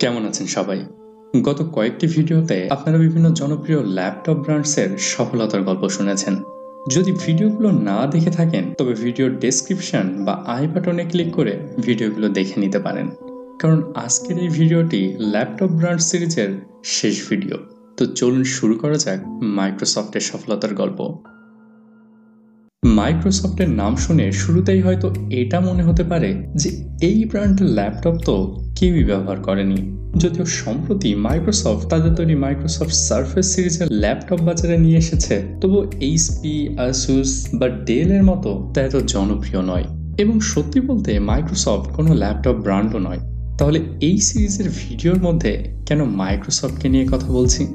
কেমন আছেন সবাই? গত কয়েকটি ভিডিওতে আপনারা বিভিন্ন জনপ্রিয় ল্যাপটপ ব্র্যান্ডসের সফলতার গল্প শুনেছেন। যদি ভিডিওগুলো না দেখে থাকেন, তবে ভিডিওর ডেসক্রিপশন বা আই বাটনে ক্লিক করে ভিডিওগুলো দেখে নিতে পারেন। কারণ আজকের এই ভিডিওটি ল্যাপটপ ব্র্যান্ড সিরিজের শেষ ভিডিও। তো চলুন শুরু করা যাক মাইক্রোসফটের সফলতার গল্প। মাইক্রোসফটের নাম শুনে শুরুতেই হয়তো এটা মনে হতে পারে যে এই ব্র্যান্ডের ল্যাপটপ তো কেউই ব্যবহার করেনি। যদিও সম্প্রতি মাইক্রোসফট তাদের তৈরি মাইক্রোসফট সার্ফেস সিরিজের ল্যাপটপ বাজারে নিয়ে এসেছে। তবু এইচপি আসুস বা ডেল এর মতো তা এত জনপ্রিয় নয়। এবং সত্যি বলতে মাইক্রোসফট কোনো ল্যাপটপ ব্র্যান্ডও নয়। তাহলে এই সিরিজের ভিডিওর মধ্যে কেন মাইক্রোসফটকে নিয়ে কথা বলছি?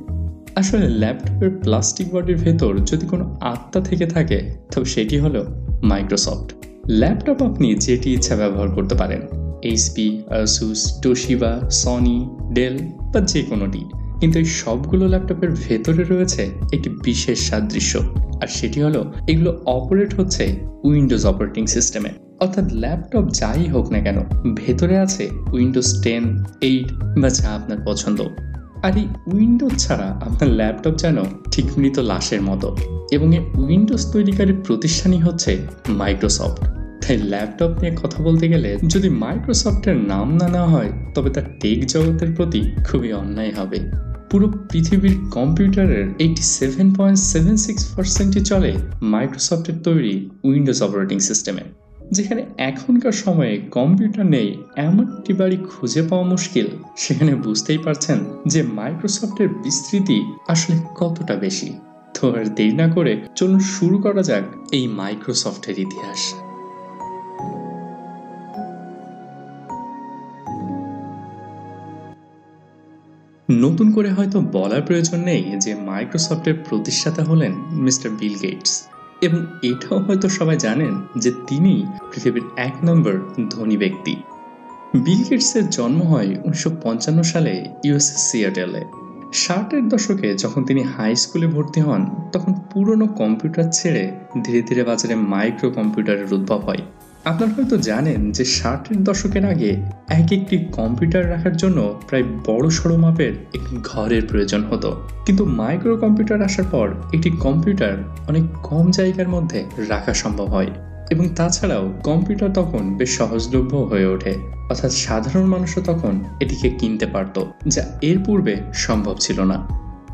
আসলে ল্যাপটপের প্লাস্টিক বডির ভেতর যদি কোনো আত্মা থেকে থাকে তবে সেটি হলো মাইক্রোসফট ল্যাপটপ আপনি যেটি ইচ্ছা ব্যবহার করতে পারেন। HP Asus Toshiba Sony Dell বা যে কোনোটি কিন্তু এই সবগুলো ল্যাপটপের ভেতরে রয়েছে একটি বিশেষ সাদৃশ্য, আর সেটি হলো এগুলো অপারেট হচ্ছে উইন্ডোজ অপারেটিং সিস্টেমে অর্থাৎ ল্যাপটপ যাই হোক না কেন, ভেতরে আছে উইন্ডোজ টেন এইট বা যা আপনার পছন্দ। আর এই উইন্ডোজ ছাড়া আপনার ল্যাপটপ যেন ঠিক মৃত লাশের মতো। এবং এই উইন্ডোজ তৈরিকারী প্রতিষ্ঠানই হচ্ছে মাইক্রোসফট তাই ল্যাপটপ নিয়ে কথা বলতে গেলে যদি মাইক্রোসফটের নাম না নেওয়া হয়, তবে তার টেক জগতের প্রতি খুবই অন্যায় হবে। পুরো পৃথিবীর কম্পিউটারের eighty seven point seven six পার্সেন্টই চলে মাইক্রোসফটের তৈরি উইন্ডোজ অপারেটিং সিস্টেমে যেখানে এখনকার সময়ে কম্পিউটার নেই এমন একটি বাড়ি খুঁজে পাওয়া মুশকিল, সেখানে বুঝতেই পারছেন যে মাইক্রোসফটের বিস্তৃতি আসলে কতটা বেশি। তো আর দেরি না করে চলুন শুরু করা যাক এই মাইক্রোসফটের ইতিহাস। নতুন করে হয়তো বলার প্রয়োজন নেই যে মাইক্রোসফটের প্রতিষ্ঠাতা হলেন মিস্টার বিল গেটস। এবং এটাও হয়তো সবাই জানেন যে তিনি পৃথিবীর এক নম্বর ধনী ব্যক্তি। বিল গেটসের জন্ম হয় উনিশশো পঞ্চান্ন সালে ইউএসএস সিয়াটেলে। ষাটের দশকে যখন তিনি হাই স্কুলে ভর্তি হন, তখন পুরনো কম্পিউটার ছেড়ে ধীরে ধীরে বাজারে মাইক্রো কম্পিউটারের উদ্ভব হয়। আপনারা হয়তো জানেন যে ষাটের দশকের আগে এক একটি কম্পিউটার রাখার জন্য প্রায় বড় সড়ো মাপের একটি ঘরের প্রয়োজন হতো। কিন্তু মাইক্রো কম্পিউটার আসার পর একটি কম্পিউটার অনেক কম জায়গার মধ্যে রাখা সম্ভব হয়। এবং তাছাড়াও কম্পিউটার তখন বেশ সহজলভ্য হয়ে ওঠে। অর্থাৎ সাধারণ মানুষও তখন এটিকে কিনতে পারত, যা এর পূর্বে সম্ভব ছিল না।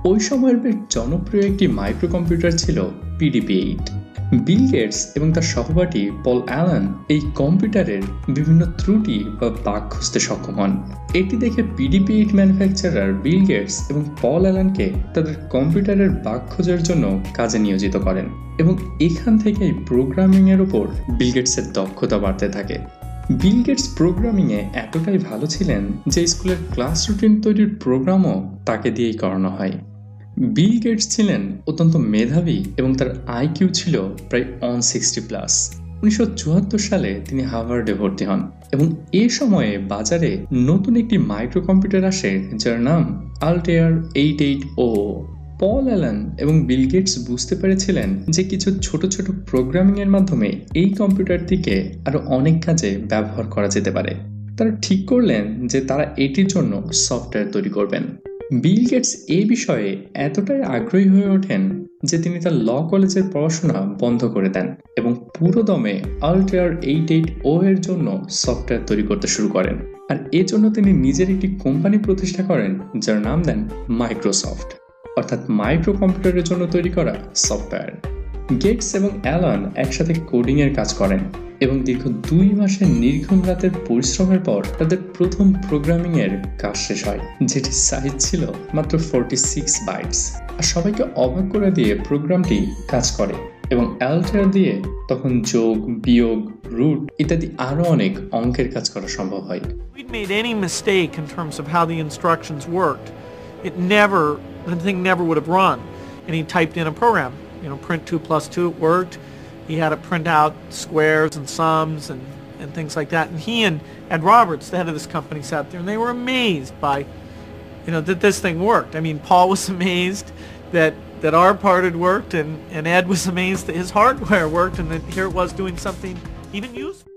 ওই সময়ের বেশ জনপ্রিয় একটি মাইক্রো কম্পিউটার ছিল পিডিপি এইট। বিল গেটস এবং তার সহপাঠী পল অ্যালান এই কম্পিউটারের বিভিন্ন ত্রুটি বা বাগ খুঁজতে সক্ষম হন। এটি দেখে PDP eight manufacturer Bill Gates এবং পল অ্যালানকে তাদের কম্পিউটারের বাগ খোঁজার জন্য কাজে নিয়োজিত করেন এবং এখান থেকেই প্রোগ্রামিং এর উপর বিল গেটসের দক্ষতা বাড়তে থাকে। বিল গেটস প্রোগ্রামিংয়ে এতটাই ভালো ছিলেন যে স্কুলের ক্লাস রুটিন তৈরির প্রোগ্রামও তাকে দিয়েই করানো হয়। বিল গেটস ছিলেন অত্যন্ত মেধাবী এবং তার আইকিউ ছিল প্রায় অন সিক্সটি প্লাস। উনিশশো চুয়াত্তর সালে তিনি হার্ভার্ডে ভর্তি হন এবং এ সময়ে বাজারে নতুন একটি মাইক্রো কম্পিউটার আসে যার নাম Altair eight eight o. Paul Allen এবং বিল গেটস বুঝতে পেরেছিলেন যে কিছু ছোট ছোট প্রোগ্রামিং এর মাধ্যমে এই কম্পিউটারটিকে আরও অনেক কাজে ব্যবহার করা যেতে পারে। তারা ঠিক করলেন যে তারা এটির জন্য সফটওয়্যার তৈরি করবেন। বিল গেটস এ বিষয়ে এতটাই আগ্রহী হয়ে ওঠেন যে তিনি তার ল কলেজের পড়াশোনা বন্ধ করে দেন এবং পুরো দমে আলটেয়ার এইট এইট ও এর জন্য সফটওয়্যার তৈরি করতে শুরু করেন। আর এর জন্য তিনি নিজের একটি কোম্পানি প্রতিষ্ঠা করেন যার নাম দেন মাইক্রোসফট, অর্থাৎ মাইক্রো কম্পিউটারের জন্য তৈরি করা সফটওয়্যার। গেটস এবং অ্যালান একসাথে কোডিং এর কাজ করেন এবং দীর্ঘ দুই মাসের নির্ঘুম রাতের পরিশ্রমের পর তাদের প্রথম প্রোগ্রামিং এর কাজ শেষ হয় যেটি সাইজ ছিল মাত্র ফোরটি সিক্স বাইটস আর সবাইকে অবাক করে দিয়ে প্রোগ্রামটি কাজ করে এবং অ্যালটার দিয়ে তখন যোগ বিয়োগ রুট ইত্যাদি আরও অনেক অঙ্কের কাজ করা সম্ভব হয়। Made any mistake in terms of how the instructions worked, it never, the thing never would have run. And he typed in a program, you know, print 2 plus 2, it worked. He had to print out squares and sums and, and things like that. And he and Ed Roberts, the head of this company, sat there and they were amazed by, you know, that this thing worked. I mean, Paul was amazed that that our part had worked and, and Ed was amazed that his hardware worked and that here it was doing something even useful.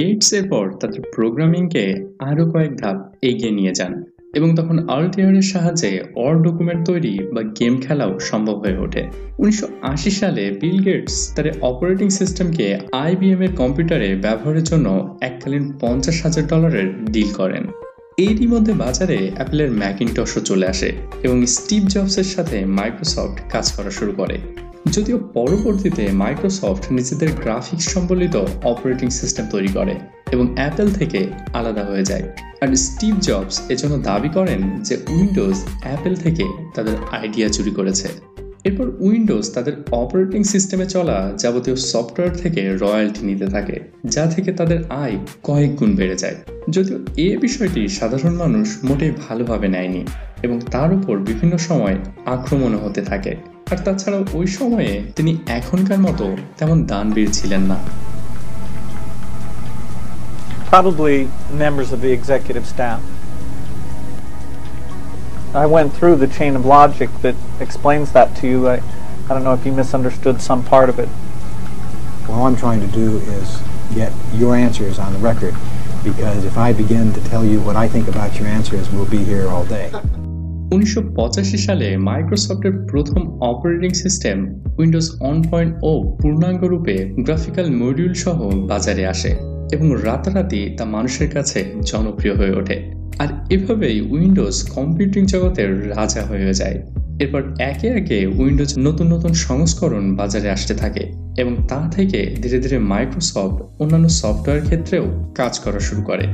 Gates এরপর তাদের প্রোগ্রামিংকে আরো কয়েক ধাপ এগিয়ে নিয়ে যান এবং তখন আলটিয়ারের সাহায্যে অর ডকুমেন্ট তৈরি বা গেম খেলাও সম্ভব হয়ে ওঠে। উনিশশো আশি সালে বিল গেটস তার অপারেটিং সিস্টেমকে আইবিএম এর কম্পিউটারে ব্যবহারের জন্য এককালীন পঞ্চাশ হাজার ডলারের ডিল করেন। এরই মধ্যে বাজারে অ্যাপেলের ম্যাকিনটসও চলে আসে এবং স্টিভ জবসের সাথে মাইক্রোসফট কাজ করা শুরু করে। যদিও পরবর্তীতে মাইক্রোসফট নিজেদের গ্রাফিক্স সম্বলিত অপারেটিং সিস্টেম তৈরি করে। এবং অ্যাপেল থেকে আলাদা হয়ে যায়। আর স্টিভ জবস এজন্য দাবি করেন যে উইন্ডোজ অ্যাপেল থেকে তাদের আইডিয়া চুরি করেছে। এরপর উইন্ডোজ তাদের অপারেটিং সিস্টেমে চলা যাবতীয় সফটওয়্যার থেকে রয়্যালটি নিতে থাকে, যা থেকে তাদের আয় কয়েক গুণ বেড়ে যায়। যদিও এ বিষয়টি সাধারণ মানুষ মোটেই ভালোভাবে নেয়নি এবং তার উপর বিভিন্ন সময় আক্রমণও হতে থাকে। আর তাছাড়াও ওই সময়ে তিনি এখনকার মতো তেমন দানবীর ছিলেন না। Probably members of the executive staff. I went through the chain of logic that explains that to you. I, I don't know if you misunderstood some part of it. Well, all I'm trying to do is get your answers on the record because if I begin to tell you what I think about your answers, we'll be here all day. উনিশশো সালে মাইক্রোসফটের প্রথম operating system Windows one point oh পূর্ণাঙ্গ রূপে graphical module সহ বাজারে আসে এবং রাতারাতি তা মানুষের কাছে জনপ্রিয় হয়ে ওঠে। আর এভাবেই উইন্ডোজ কম্পিউটিং জগতের রাজা হয়ে যায়। এরপর একে একে উইন্ডোজ নতুন নতুন সংস্করণ বাজারে আসতে থাকে এবং তা থেকে ধীরে ধীরে মাইক্রোসফট অন্যান্য সফটওয়্যার ক্ষেত্রেও কাজ করা শুরু করে।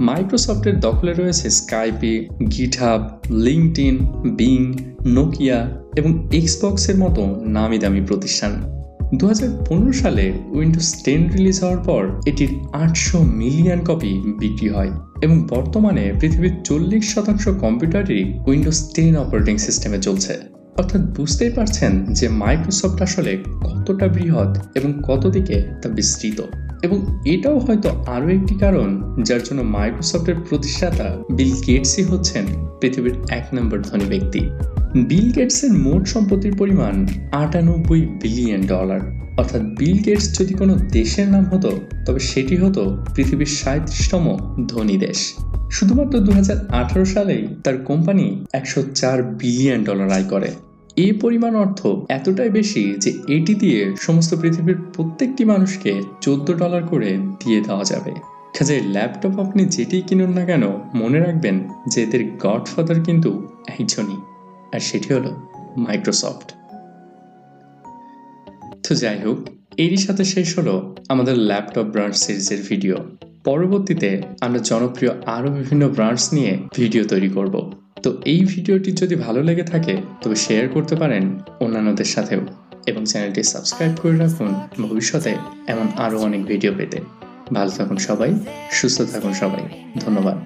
মাইক্রোসফটের দখলে রয়েছে Skype GitHub LinkedIn Bing Nokia এবং এক্সবক্সের মতো নামি দামি প্রতিষ্ঠান। দু হাজার পনেরো সালে উইন্ডোজ টেন রিলিজ হওয়ার পর এটির আটশো মিলিয়ন কপি বিক্রি হয় এবং বর্তমানে পৃথিবীর চল্লিশ শতাংশ কম্পিউটারই উইন্ডোজ টেন অপারেটিং সিস্টেমে চলছে। অর্থাৎ বুঝতেই পারছেন যে মাইক্রোসফট আসলে কতটা বৃহৎ এবং কত দিকে তা বিস্তৃত। এবং এটাও হয়তো আরও একটি কারণ যার জন্য মাইক্রোসফটের প্রতিষ্ঠাতা বিল গেটসই হচ্ছেন পৃথিবীর এক নম্বর ধনী ব্যক্তি। বিল গেটসের মোট সম্পত্তির পরিমাণ আটানব্বই বিলিয়ন ডলার অর্থাৎ বিল গেটস যদি কোনো দেশের নাম হতো, তবে সেটি হতো পৃথিবীর সাঁত্রিশতম ধনী দেশ। শুধুমাত্র দু হাজার আঠারো সালেই তার কোম্পানি একশো চার বিলিয়ন ডলার আয় করে। এ পরিমাণ অর্থ এতটাই বেশি যে এটি দিয়ে সমস্ত পৃথিবীর প্রত্যেকটি মানুষকে চোদ্দ ডলার করে দিয়ে দেওয়া যাবে। কাজে ল্যাপটপ আপনি যেটি কিনুন না কেন, মনে রাখবেন যে এদের গডফাদার কিন্তু একজনই। আর সেটি হলো মাইক্রোসফট তো যাই হোক এরই সাথে শেষ হলো আমাদের ল্যাপটপ ব্রান্ড সিরিজের ভিডিও। পরবর্তীতে আমরা জনপ্রিয় আরও বিভিন্ন ব্রান্ডস নিয়ে ভিডিও তৈরি করব। তো এই ভিডিওটি যদি ভালো লেগে থাকে, তবে শেয়ার করতে পারেন অন্যান্যদের সাথেও। এবং চ্যানেলটি সাবস্ক্রাইব করে রাখুন ভবিষ্যতে এমন আরও অনেক ভিডিও পেতে। ভালো থাকুন সবাই, সুস্থ থাকুন সবাই। ধন্যবাদ।